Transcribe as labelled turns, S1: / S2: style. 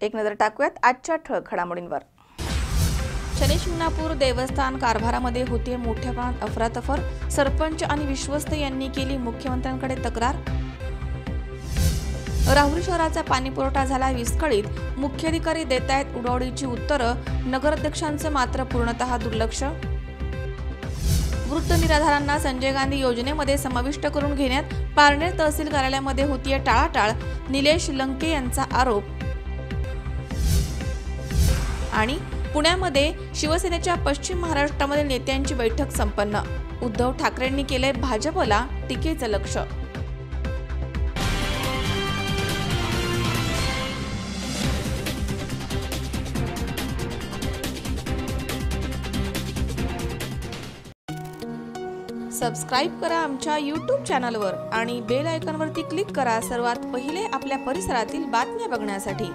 S1: एक नजर टाकूयात आजच्या ठळक घडामोडींवर. शनिशिंगणापूर देवस्थान कारभारामध्ये होते मोठ्या प्रमाणात अफरातफर. सरपंच आणि विश्वस्त यांनी केली मुख्यमंत्र्यांकडे तक्रार. राहुरी शहराचा पाणीपुरवठा झाला विस्कळीत. मुख्याधिकारी देत आहेत उडवडीची उत्तरं. नगराध्यक्षांचं मात्र पूर्णतः दुर्लक्ष. वृद्ध निराधारांना संजय गांधी योजनेमध्ये समाविष्ट करून घेण्यात पारनेर तहसील कार्यालयामध्ये होतीये टाळाटाळ. निलेश लंके यांचा आरोप. आणि पुण्यामध्ये शिवसेनेच्या पश्चिम महाराष्ट्रामधील नेत्यांची बैठक संपन्न. उद्धव ठाकरेंनी केले भाजपला टीकेचं लक्ष. सबस्क्राईब करा आमच्या यूट्यूब चॅनलवर आणि बेल आयकॉनवरती क्लिक करा सर्वात पहिले आपल्या परिसरातील बातम्या बघण्यासाठी.